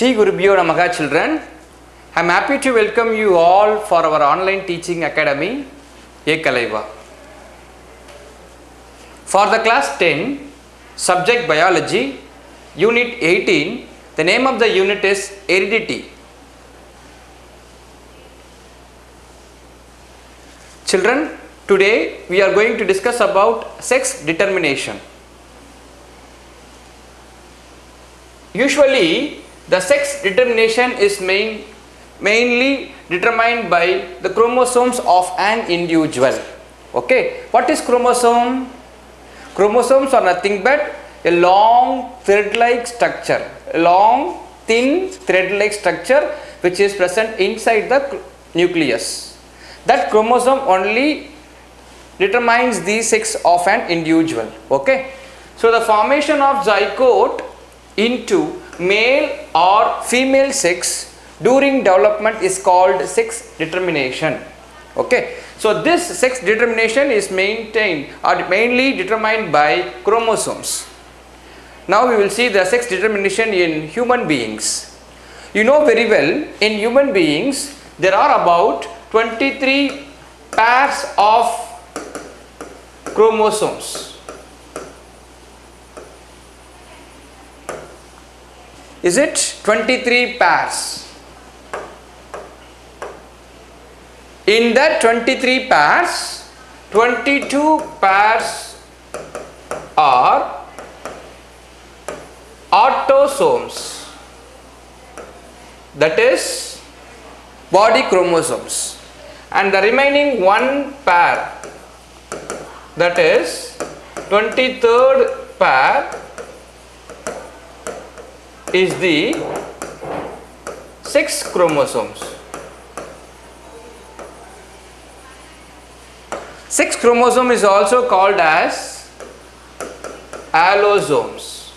Sri Gurubhyo Namaha children. I am happy to welcome you all for our online teaching academy Ekalaiva. For the class 10 subject biology unit 18 the name of the unit is heredity. Children today we are going to discuss about sex determination. Usually the sex determination is main, mainly determined by the chromosomes of an individual. Okay, what is chromosome? Chromosomes are nothing but a long thread-like structure, a long thin thread-like structure which is present inside the nucleus. That chromosome only determines the sex of an individual. Okay, so the formation of zygote into male or female sex during development is called sex determination. Okay? So this sex determination is maintained or mainly determined by chromosomes. Now we will see the sex determination in human beings. You know very well in human beings there are about 23 pairs of chromosomes is it 23 pairs? In that 23 pairs 22 pairs are autosomes. That is body chromosomes. And the remaining one pair that is 23rd pair is the sex chromosomes. sex chromosome is also called as allosomes.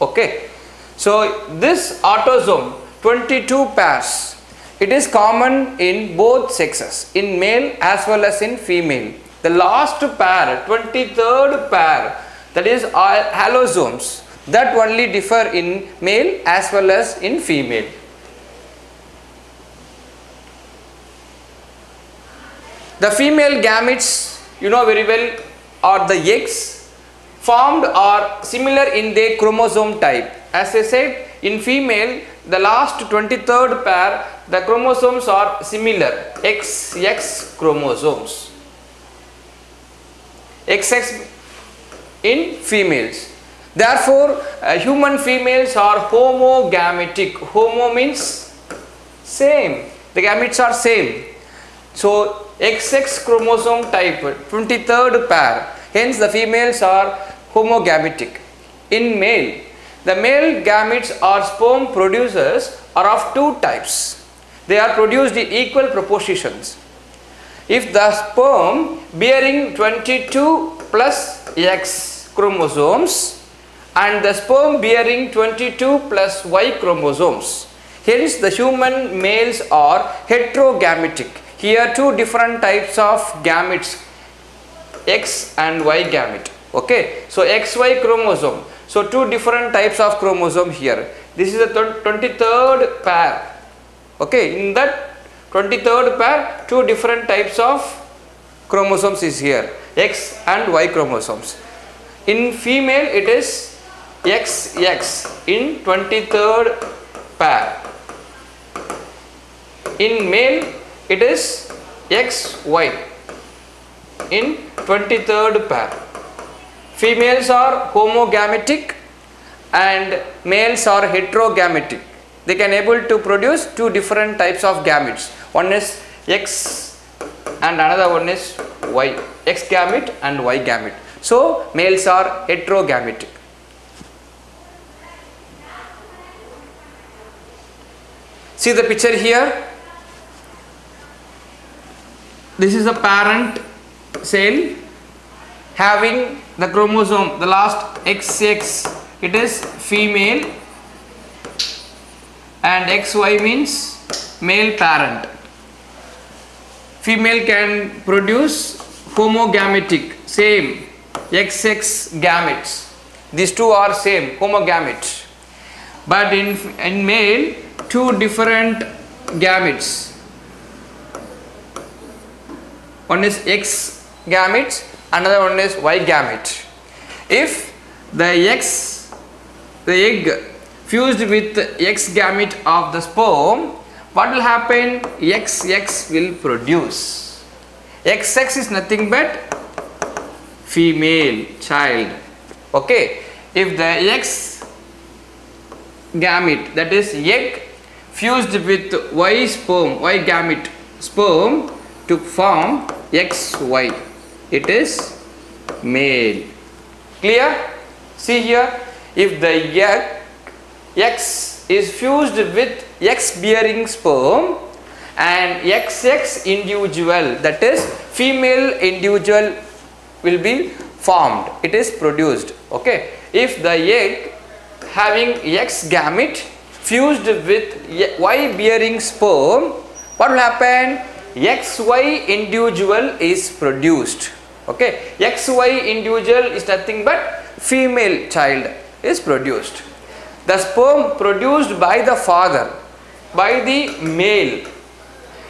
Okay. So this autosome 22 pairs it is common in both sexes in male as well as in female. The last pair 23rd pair that is allosomes that only differ in male as well as in female. The female gametes you know very well are the eggs formed are similar in their chromosome type. As I said in female the last 23rd pair the chromosomes are similar XX chromosomes. XX in females Therefore, uh, human females are homogametic. Homo means same. The gametes are same. So, XX chromosome type, 23rd pair. Hence, the females are homogametic. In male, the male gametes or sperm producers are of two types. They are produced in equal proportions. If the sperm bearing 22 plus X chromosomes and the sperm bearing 22 plus Y chromosomes. Hence the human males are heterogametic. Here two different types of gametes X and Y gamete. Okay. So XY chromosome. So two different types of chromosome here. This is the 23rd pair. Okay. In that 23rd pair two different types of chromosomes is here X and Y chromosomes. In female it is XX in 23rd pair. In male it is XY in 23rd pair. Females are homogametic and males are heterogametic. They can able to produce two different types of gametes. One is X and another one is Y. X gamete and Y gamete. So males are heterogametic. See the picture here. This is a parent cell having the chromosome, the last XX, it is female and XY means male parent. Female can produce homogametic, same XX gametes. These two are same, homogametes. but in, in male two different gametes. One is X gamete, another one is Y gamete. If the X, the egg fused with X gamete of the sperm, what will happen? XX will produce. XX is nothing but female child. Okay. If the X gamete that is egg fused with Y sperm, Y gamete sperm to form XY, it is male. Clear? See here, if the egg X is fused with X bearing sperm and XX individual that is female individual will be formed. It is produced. Okay? If the egg having X gamete fused with Y bearing sperm what will happen? XY individual is produced. Okay? XY individual is nothing but female child is produced. The sperm produced by the father by the male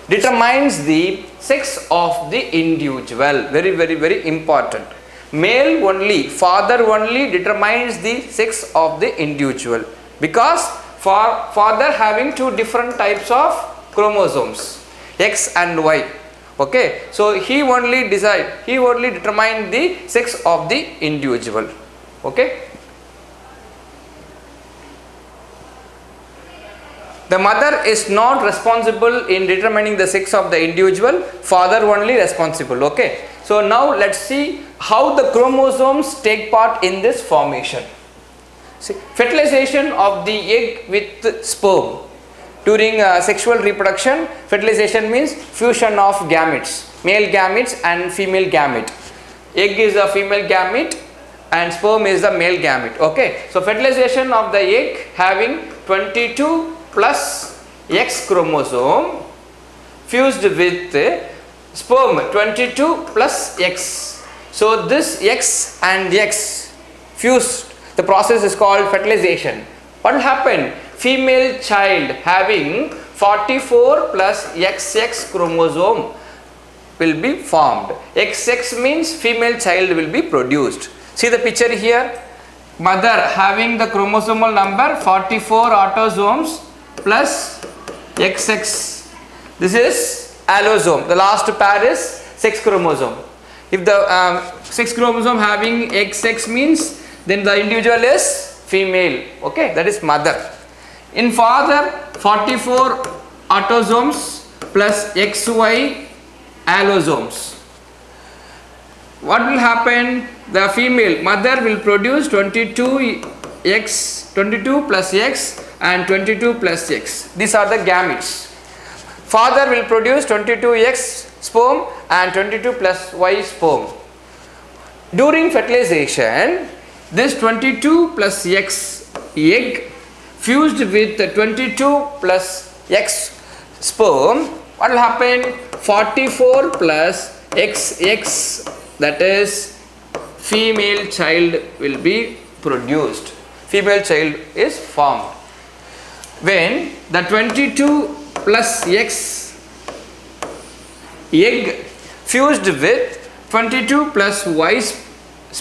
determines the sex of the individual. Very very very important. Male only father only determines the sex of the individual. Because for father having two different types of chromosomes x and y okay so he only decide he only determine the sex of the individual okay The mother is not responsible in determining the sex of the individual, father only responsible. Okay. So now let's see how the chromosomes take part in this formation. See, fertilization of the egg with sperm. During uh, sexual reproduction, fertilization means fusion of gametes, male gametes and female gamete. Egg is a female gamete and sperm is the male gamete. Okay. So fertilization of the egg having 22 plus X chromosome fused with sperm 22 plus X. So this X and X fused the process is called fertilization. What will happen? Female child having 44 plus XX chromosome will be formed. XX means female child will be produced. See the picture here. Mother having the chromosomal number 44 autosomes plus XX. This is allosome. The last pair is sex chromosome. If the um, sex chromosome having XX means then the individual is female. Okay, that is mother. In father 44 autosomes plus XY allosomes. What will happen? The female mother will produce 22 X 22 plus X and 22 plus X. These are the gametes. Father will produce 22X sperm and 22 plus Y sperm. During fertilization, this 22 plus X egg fused with 22 plus X sperm, what will happen? 44 plus XX that is female child will be produced. Female child is formed when the 22 plus x egg fused with 22 plus y sperm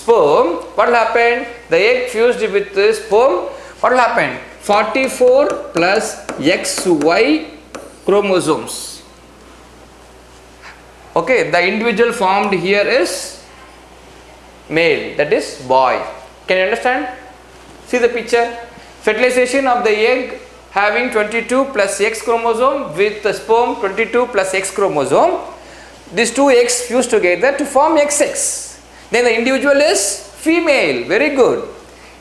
what will happen? The egg fused with the sperm what will happen? 44 plus xy chromosomes. Okay the individual formed here is male that is boy. Can you understand? See the picture? Fertilization of the egg having 22 plus X chromosome with the sperm 22 plus X chromosome. These two X fuse together to form XX. Then the individual is female. Very good.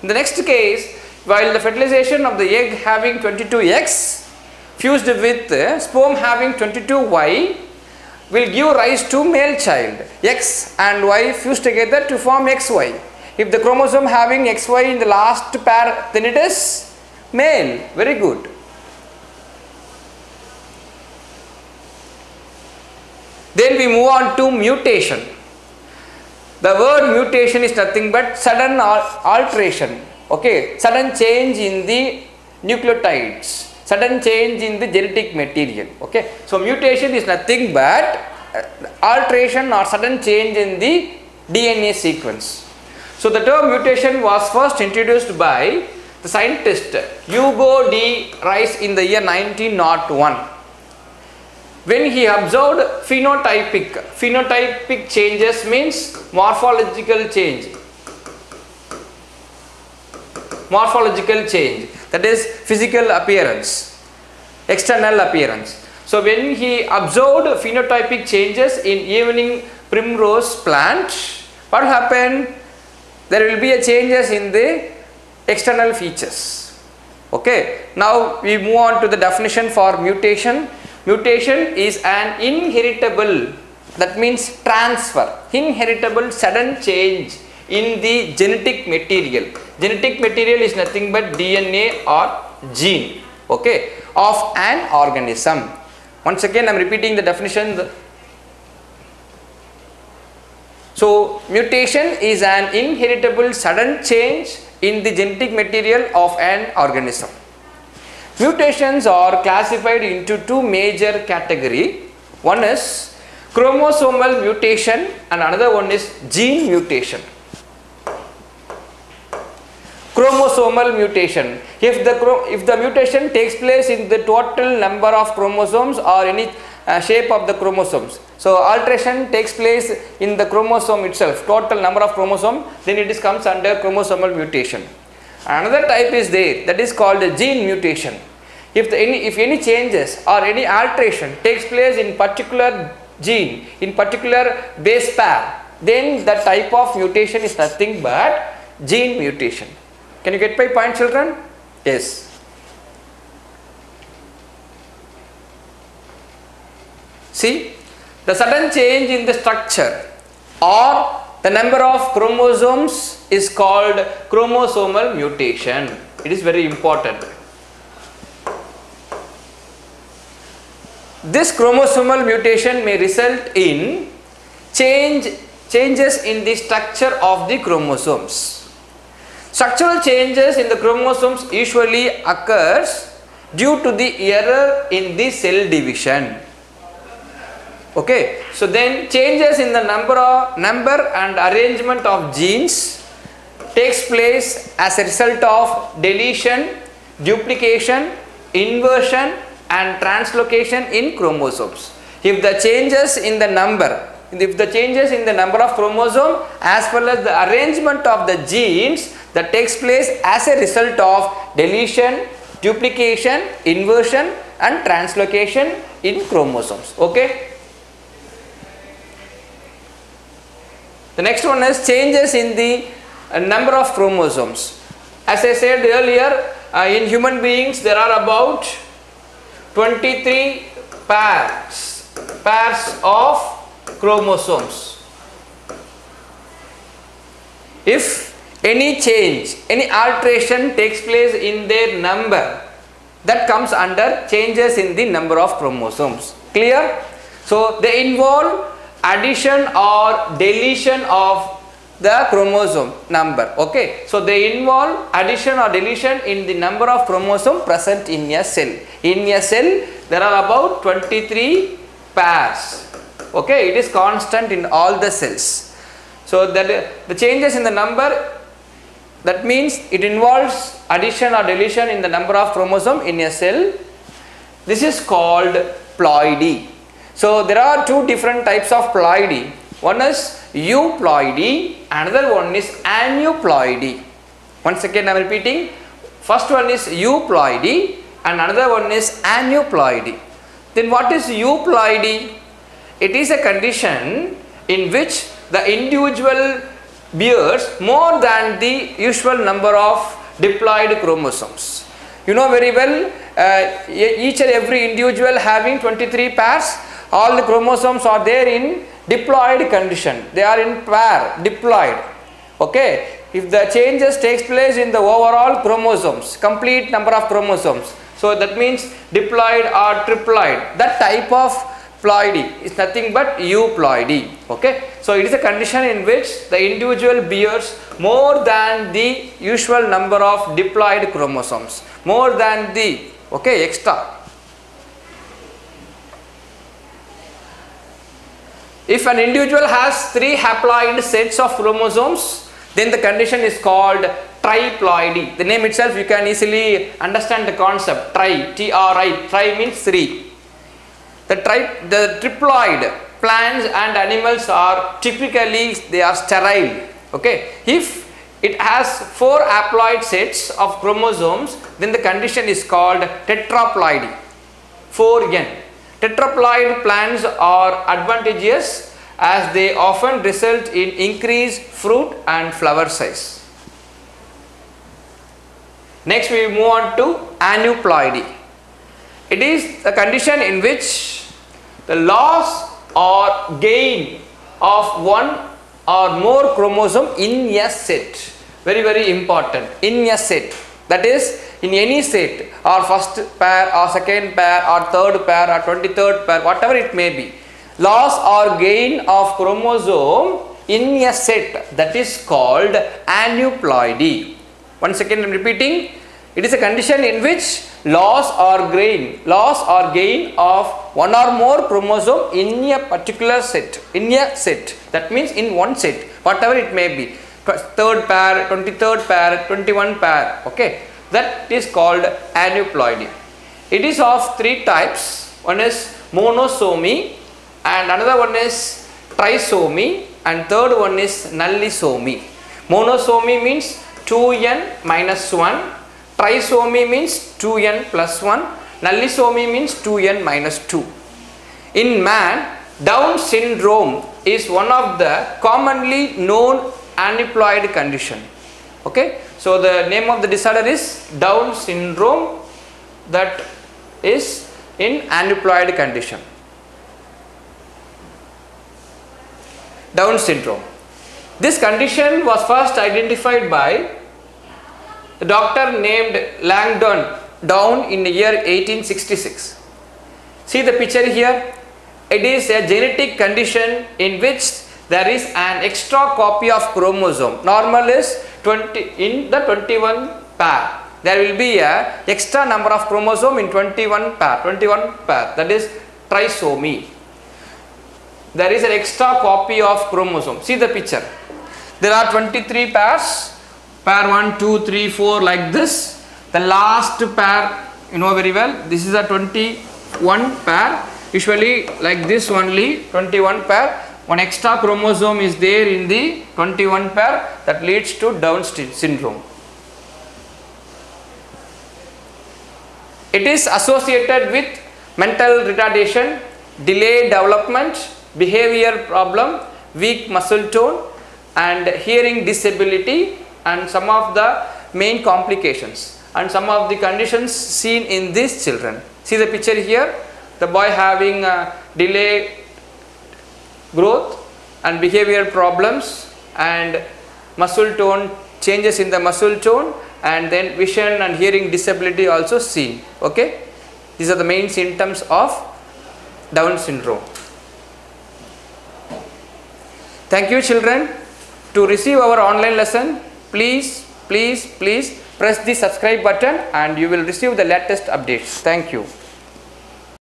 In the next case, while the fertilization of the egg having 22X fused with sperm having 22Y will give rise to male child. X and Y fuse together to form XY. If the chromosome having XY in the last pair, then it is male very good then we move on to mutation the word mutation is nothing but sudden alteration. Okay? Sudden change in the nucleotides. Sudden change in the genetic material. Okay? So mutation is nothing but uh, alteration or sudden change in the dna sequence. So the term mutation was first introduced by the scientist Hugo de Vries in the year 1901 when he observed phenotypic phenotypic changes means morphological change. Morphological change. That is physical appearance. External appearance. So when he observed phenotypic changes in evening primrose plant what happened? There will be a changes in the external features. Okay. Now we move on to the definition for mutation mutation is an inheritable that means transfer inheritable sudden change in the genetic material. Genetic material is nothing but dna or gene okay of an organism. Once again i'm repeating the definition. So mutation is an inheritable sudden change in the genetic material of an organism mutations are classified into two major category. One is chromosomal mutation and another one is gene mutation. Chromosomal mutation. If the if the mutation takes place in the total number of chromosomes or any uh, shape of the chromosomes. So alteration takes place in the chromosome itself total number of chromosome then it is comes under chromosomal mutation another type is there that is called a gene mutation. If the any if any changes or any alteration takes place in particular gene in particular base pair then the type of mutation is nothing but gene mutation. Can you get my point children? Yes. See the sudden change in the structure or the number of chromosomes is called chromosomal mutation. It is very important. This chromosomal mutation may result in change changes in the structure of the chromosomes. Structural changes in the chromosomes usually occurs due to the error in the cell division. Okay so then changes in the number of number and arrangement of genes takes place as a result of deletion duplication inversion and translocation in chromosomes. If the changes in the number if the changes in the number of chromosome as well as the arrangement of the genes that takes place as a result of deletion duplication inversion and translocation in chromosomes. Okay? The next one is changes in the uh, number of chromosomes. As I said earlier, uh, in human beings there are about 23 pairs, pairs of chromosomes. If any change, any alteration takes place in their number, that comes under changes in the number of chromosomes. Clear? So they involve addition or deletion of the chromosome number okay? So they involve addition or deletion in the number of chromosome present in a cell. In a cell there are about 23 pairs okay? It is constant in all the cells. So that the changes in the number that means it involves addition or deletion in the number of chromosome in a cell. This is called ploidy. So there are two different types of ploidy. One is euploidy, another one is aneuploidy. Once again I am repeating. First one is euploidy and another one is aneuploidy. Then what is euploidy? It is a condition in which the individual bears more than the usual number of diploid chromosomes. You know very well uh, each and every individual having 23 pairs all the chromosomes are there in diploid condition they are in pair diploid okay if the changes takes place in the overall chromosomes complete number of chromosomes so that means diploid or triploid that type of ploidy is nothing but euploidy. Okay. So it is a condition in which the individual bears more than the usual number of diploid chromosomes, more than the okay extra. If an individual has three haploid sets of chromosomes, then the condition is called triploidy. The name itself you can easily understand the concept. Tri, T-R-I, tri means three. The, tri, the triploid plants and animals are typically they are sterile. Okay, if it has four haploid sets of chromosomes, then the condition is called tetraploidy. 4n. Tetraploid plants are advantageous as they often result in increased fruit and flower size. Next we move on to aneuploidy. It is a condition in which the loss or gain of one or more chromosome in a set very very important in a set that is in any set or first pair or second pair or third pair or 23rd pair whatever it may be loss or gain of chromosome in a set that is called aneuploidy. Once again I am repeating. It is a condition in which loss or gain loss or gain of one or more chromosome in a particular set in a set. That means in one set whatever it may be third pair 23rd pair 21 pair okay? That is called aneuploidy. It is of three types. One is monosomy and another one is trisomy and third one is nullisomy. Monosomy means 2n minus 1 trisomy means 2n plus 1 nullisomy means 2n minus 2 in man down syndrome is one of the commonly known aneuploid condition okay so the name of the disorder is down syndrome that is in aneuploid condition down syndrome this condition was first identified by a doctor named Langdon Down in the year 1866. See the picture here? It is a genetic condition in which there is an extra copy of chromosome. Normal is 20 in the 21 pair. There will be a extra number of chromosome in 21 pair, 21 pair that is trisomy. There is an extra copy of chromosome. See the picture. There are 23 pairs pair 1 2 3 4 like this the last pair you know very well this is a 21 pair usually like this only 21 pair one extra chromosome is there in the 21 pair that leads to Down syndrome. It is associated with mental retardation, delayed development, behavior problem, weak muscle tone and hearing disability and some of the main complications and some of the conditions seen in these children. See the picture here, the boy having uh, delayed growth and behavior problems and muscle tone changes in the muscle tone and then vision and hearing disability also seen okay? These are the main symptoms of down syndrome. Thank you children. To receive our online lesson please please please press the subscribe button and you will receive the latest updates. Thank you